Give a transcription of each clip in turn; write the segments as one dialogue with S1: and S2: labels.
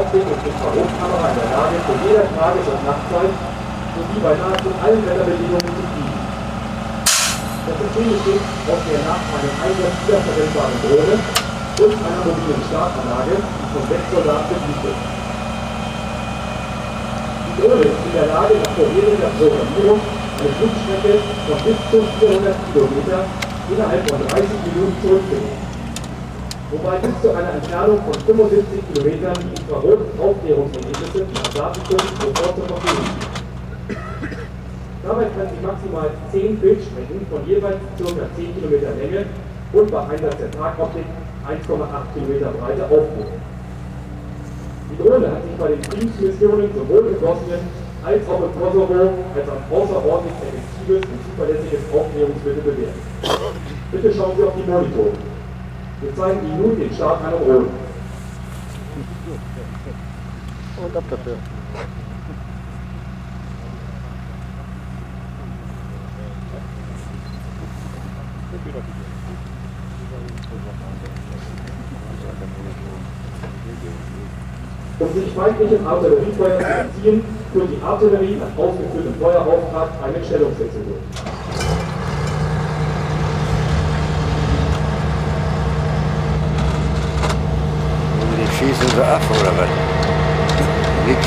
S1: Optik- und Infrarotkamera in der Lage, zu jeder Tages- und Nachtzeit sowie bei nahezu allen Wetterbedingungen zu fliegen. Das System besteht aus der nach einem Einsatz wiederverwendbaren Drohne und einer mobilen Startanlage, die von sechs Soldaten wird. Die Drohne ist in der Lage, nach vorheriger Programmierung eine Flugstrecke von bis zu 400 Kilometer innerhalb von 30 Minuten zurückzulegen. Wobei bis zu einer Entfernung von 75 Kilometern die Infrarot-Aufklärungsergebnisse nach Datenschutz sofort zur Verfügung stehen. Dabei kann sie maximal 10 Bildstrecken von jeweils ca. 10 Kilometer Länge und bei Einsatz der Tagoptik 1,8 Kilometer Breite aufrufen. Die Drohne hat sich bei den Friedensmissionen sowohl in Bosnien als auch im Kosovo als ein außerordentlich effektives und zuverlässiges Aufklärungsmittel bewährt. Bitte schauen Sie auf die Monitore. Wir zeigen Ihnen nun den Start einer Drohne.
S2: Und ab dafür.
S1: Um sich feindlichem Artilleriefeuer zu entziehen, führt die Artillerie nach ausgeführtem Feuerauftrag einen Stellungswechsel durch.
S2: Die schießen sie ab, oder was? Nix.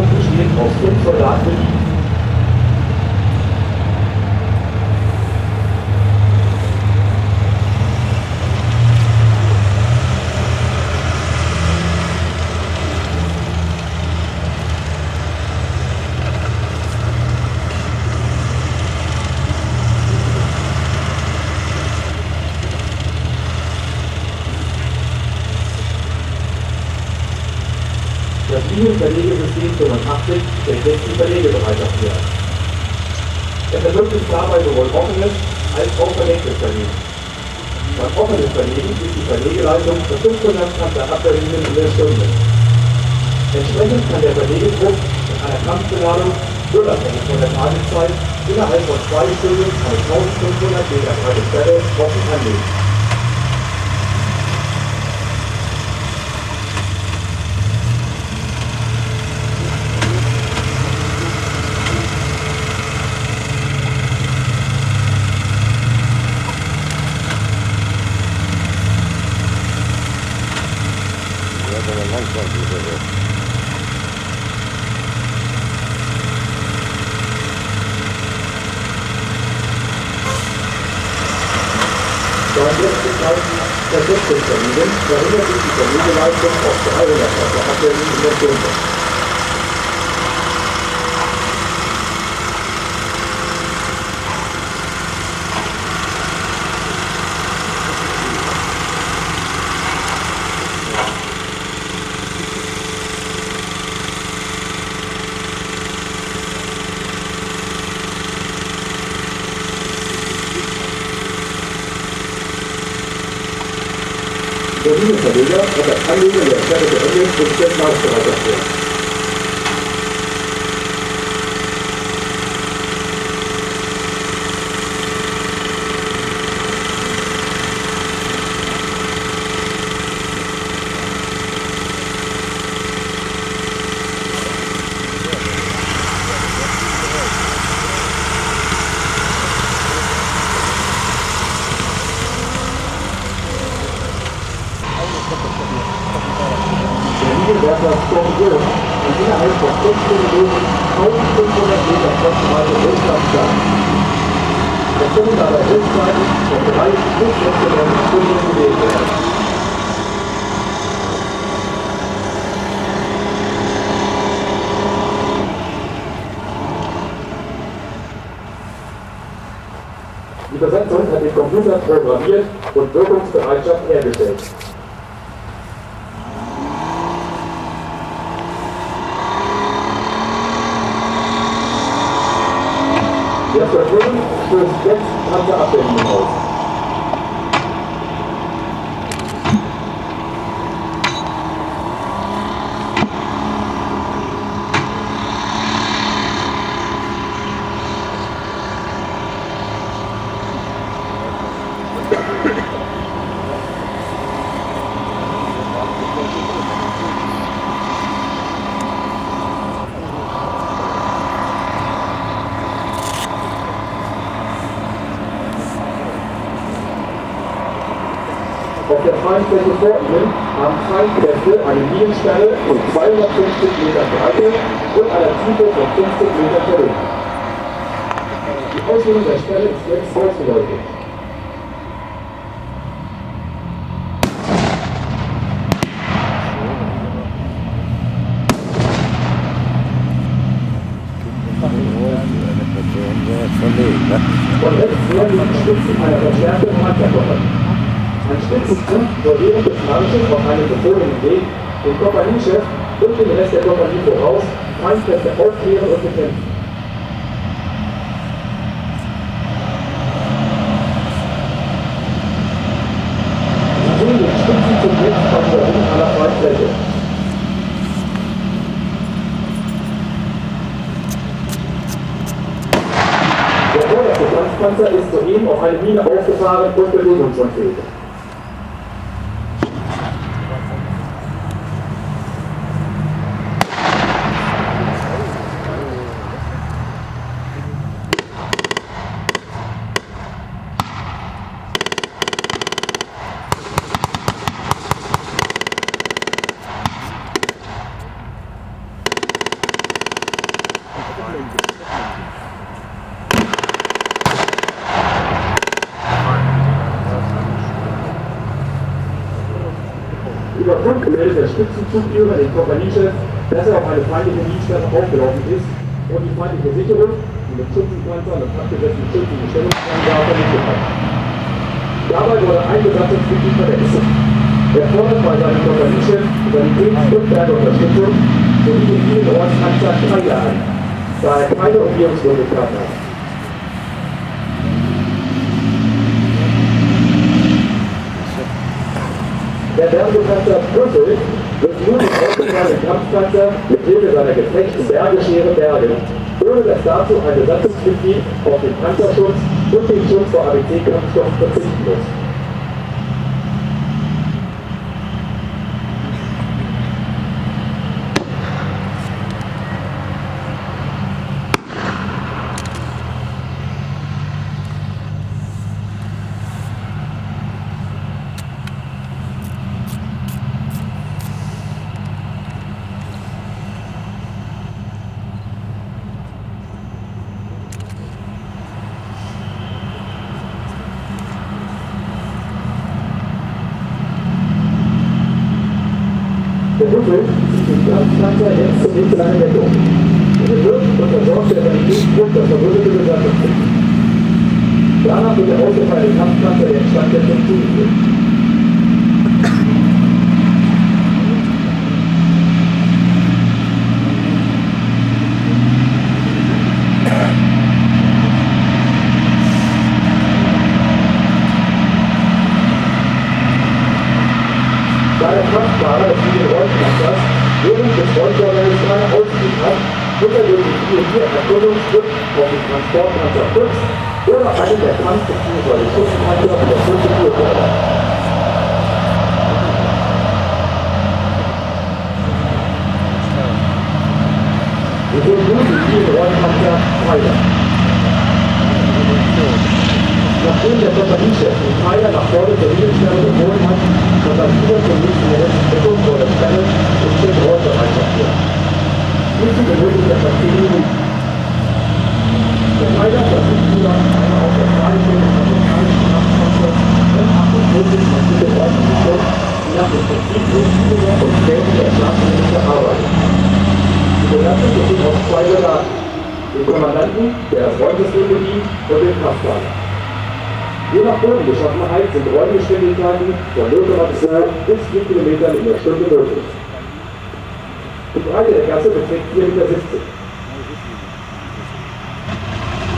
S1: Bestehend aus fünf Soldaten bedient. Das Linienverlegesystem 85 stellt jetzt die Verlegebereitschaft her. Es ermöglicht dabei sowohl offenes als auch verlegtes Verlegen. Beim offenen Verlegen ist die Verlegeleistung für 500 Traktor Abwehrlinien in der Stunde. Entsprechend kann der Verlegedruck in einer Kampfbeladung unabhängig von der Tageszeit innerhalb von zwei Stunden eine 1500 Meter breite Stelle offen anlegen. Der Schützungsvermögen verringert sich die Vermögeleistung auf 300 Quadratstellen in der Stunde. Der Linienverleger hat das Anlegen der Stelle beendet und stellt Laufbereitschaft Linienwerfer Storm Sohn und innerhalb von 15 Minuten 1500 Meter Kostenweite Rückstand stark. Es können dabei Höchstzeiten von 30 bis 96 Stunden gewählt werden. Die Besetzung hat den Computer programmiert und Wirkungsbereitschaft hergestellt. Der Verfügung stößt jetzt Panzerabwendung aus. Auf der freien Fläche vor Ihnen haben Feinkräfte eine Linienstange von 250 Meter Breite und einer Tiefe von 50 Meter verlegt. Die Ausführung der Stelle ist jetzt.
S2: Verlegt, ne?
S1: Rechts her liegen die Stützen einer verstärkten Panzerkompanie. Ein Stützpunkt soll während des Marsches auf einem befohlenen Weg den Kompaniechef und den Rest der Kompanie voraus Feindkräfte aufklären und bekämpfen. Sie sehen den Stützen zum Blitzpanzerung an der freien Fläche. Der vorderste Kampfpanzer ist soeben auf eine Mine aufgefahren und bewegungsunfähig. Über Funk meldet der Spitzenzugführer den Kompaniechef, dass er auf eine feindliche Minenstange aufgelaufen ist und die feindliche Sicherung, die mit Schützenpanzern und abgesetzten Schützen die Stellungsangabe vernichtet hat. Dabei wurde ein Besatzungsmitglied verletzt. Er fordert bei seinem Kompaniechef Sanitäts- und Bergeunterstützung sowie den vielen Ortsanzahl Teile ein, da er keine Umgehungsmöglichkeit hat. Der Bergepanzer Brüssel wird nun die ausgefallene Kampfpanzer mit Hilfe seiner geflechten Bergeschere bergen, ohne dass dazu ein Besatzungsmitglied auf den Panzerschutz und den Schutz vor ABC-Kampfstoffen verzichten muss. Der Hubbel zieht den Kampfpanzer jetzt zunächst in eine Deckung. Diese wird unter Sorge der Sanitätsdruck das verwundete Besatzungsmitglied. Danach wird der ausgefallene Kampfpanzer der Instandsetzung zugeführt. Da der Kraftfahrer des Videoräumplatzers während des Rolltornels keine Ausblick hat, wird er durch die vier Erkundungsstück auf den Transportpanzer Fritz oder einen der Kampf- bzw. Schutzpanzer der Schutzgeführt werden. Wir sehen nun die vielen Rollpanzer weiter. Nachdem der Kompaniechef den Pfeiler nach vorne zur Hügelstelle befohlen hat, kann das Führer zum nächsten letzten Deckung vor der Stelle und zur Rollbereitschaft führen. Benötigt er fast 10 Minuten. Der Pfeiler versucht Führer eine auf der Seite des amerikanischen Kraftfahrzeug M48 markierte Rollposition, die nach dem Prinzip Luftführer und Stäben der Schlafmittel arbeitet. Die Besatzung besteht aus zwei Soldaten, den Kommandanten, der bedient, und den Kraftfahrer. Je nach Bodenbeschaffenheit sind Rollgeschwindigkeiten von 0,2 bis 4 km in der Stunde möglich. Die Breite der Gasse beträgt 4,70 Meter.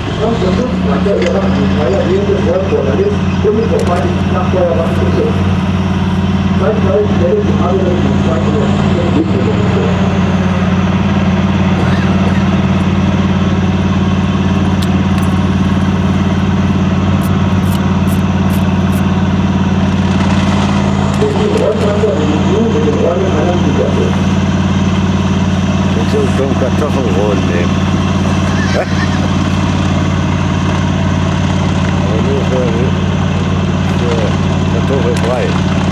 S1: Die Kampf- und Schutzpanzer überwachen die Pfeiler während des Rollvorganges, um die vor feindlichen Nachfeuerwaffen zu schützen. Zeitgleich stellen die anderen die 2,4 Meter
S2: kartoffel holen nehmen. Aber nur für, für Kartoffelbrei.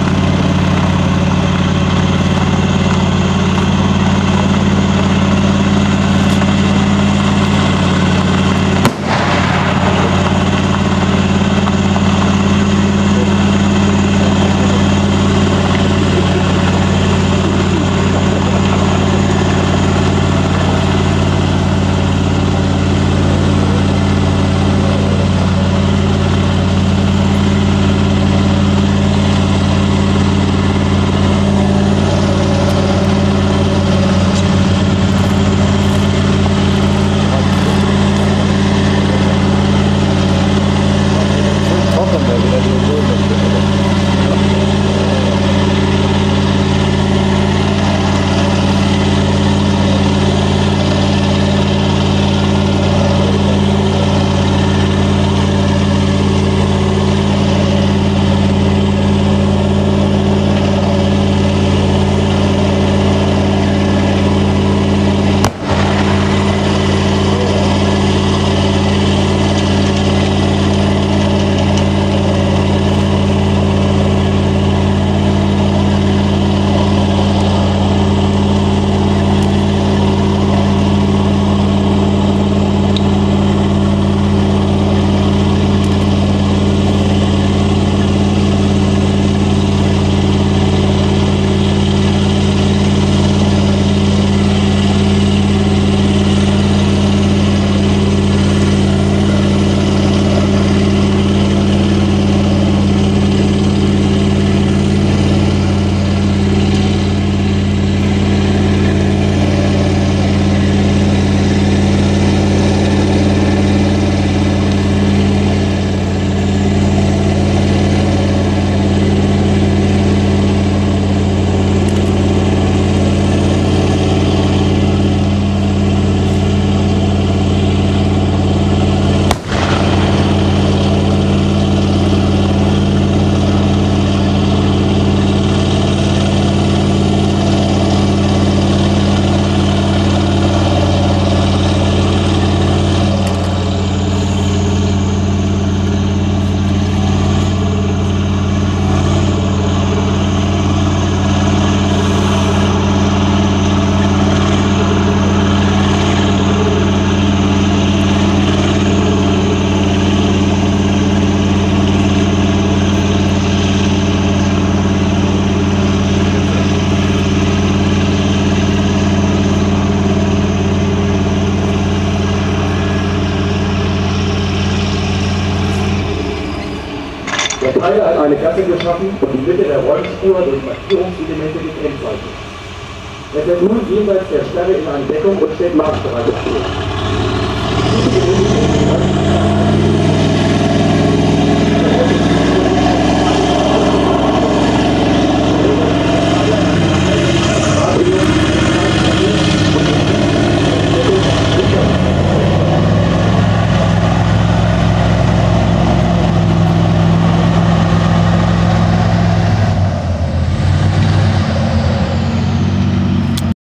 S1: Rollspur durch Markierungselemente gekennzeichnet. Er fährt nun jenseits der Sperre in eine Deckung und steht marschbereit. Diese